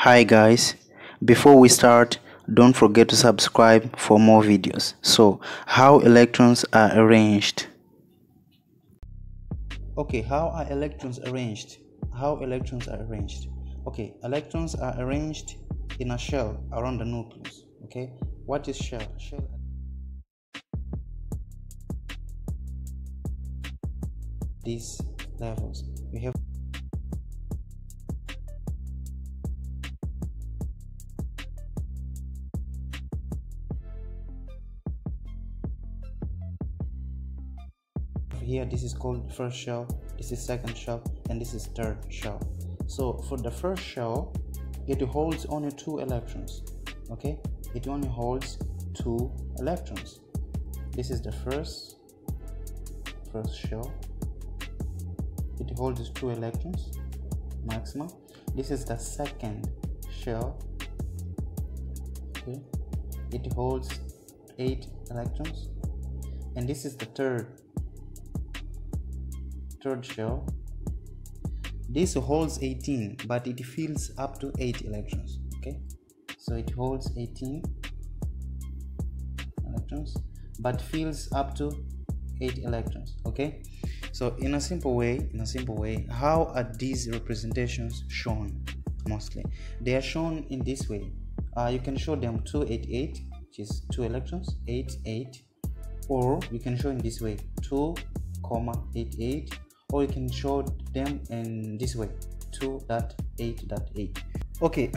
Hi guys, before we start, don't forget to subscribe for more videos. So, how electrons are arranged? Okay, how are electrons arranged? How electrons are arranged? Okay, electrons are arranged in a shell around the nucleus. Okay, what is shell? Shell these levels. We have here this is called first shell this is second shell and this is third shell. So for the first shell it holds only two electrons okay? It only holds two electrons. This is the first first shell. It holds two electrons maximum. This is the second shell okay? It holds eight electrons. And this is the third third shell this holds 18 but it fills up to 8 electrons okay? So it holds 18 electrons but fills up to 8 electrons okay? So in a simple way in a simple way how are these representations shown mostly? They are shown in this way. Uh, you can show them 288 which is 2 electrons 8 8 or you can show in this way 2 comma 88 or you can show them in this way 2.8.8 okay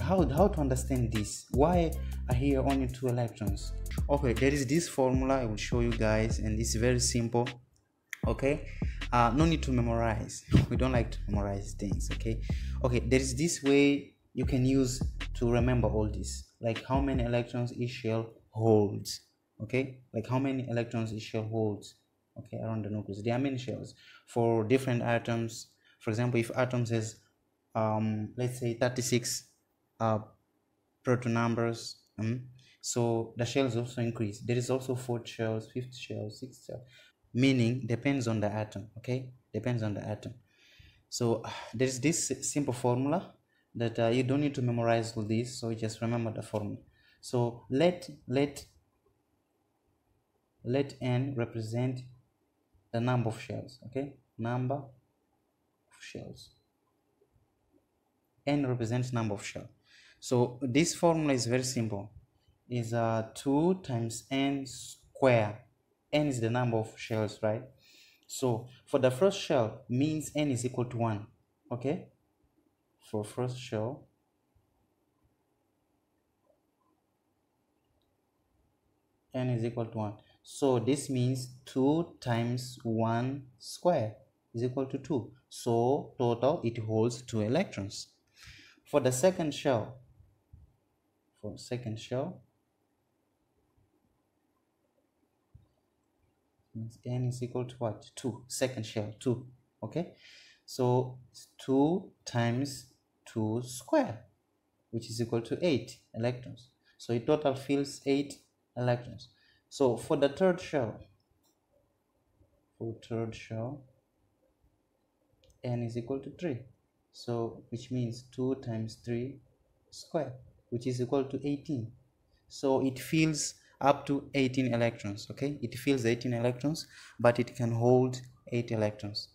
how, how to understand this? Why are here only two electrons okay there is this formula i will show you guys and it's very simple okay? Uh, no need to memorize. We don't like to memorize things okay? Okay there is this way you can use to remember all this. Like how many electrons each shell holds okay? Like how many electrons each shell holds okay around the nucleus. There are many shells for different atoms. For example if atoms has um let's say 36 uh proton numbers um, so the shells also increase. There is also fourth shells fifth shells sixth shell meaning depends on the atom okay? Depends on the atom. So there is this simple formula that uh, you don't need to memorize all this so just remember the formula. So let let let n represent the number of shells okay? Number of shells. N represents number of shell so this formula is very simple. Is uh 2 times n square. N is the number of shells right? So for the first shell means n is equal to 1 okay? For first shell n is equal to 1 so this means 2 times 1 square is equal to 2. So total it holds 2 electrons. For the second shell, for second shell, n is equal to what? 2. Second shell, 2. Okay. So 2 times 2 square, which is equal to 8 electrons. So it total fills 8 electrons so for the third shell for third shell n is equal to 3 so which means 2 times 3 square which is equal to 18 so it fills up to 18 electrons okay? It fills 18 electrons but it can hold 8 electrons